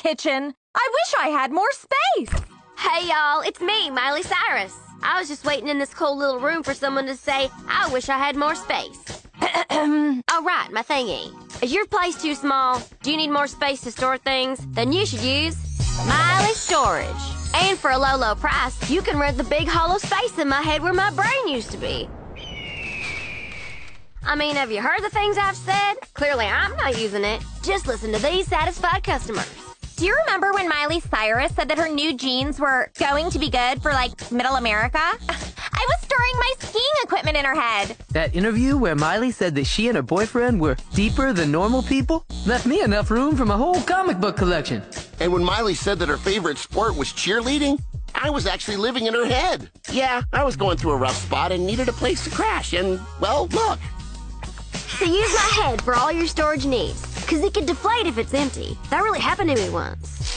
kitchen. I wish I had more space. Hey, y'all, it's me, Miley Cyrus. I was just waiting in this cold little room for someone to say, I wish I had more space. oh, right, my thingy. Is your place too small? Do you need more space to store things? Then you should use Miley Storage. And for a low, low price, you can rent the big hollow space in my head where my brain used to be. I mean, have you heard the things I've said? Clearly, I'm not using it. Just listen to these satisfied customers. Do you remember when Miley Cyrus said that her new jeans were going to be good for, like, middle America? I was storing my skiing equipment in her head. That interview where Miley said that she and her boyfriend were deeper than normal people left me enough room for my whole comic book collection. And when Miley said that her favorite sport was cheerleading, I was actually living in her head. Yeah, I was going through a rough spot and needed a place to crash, and, well, look. So use my head for all your storage needs, because it can deflate if it's empty. That really happened to me once.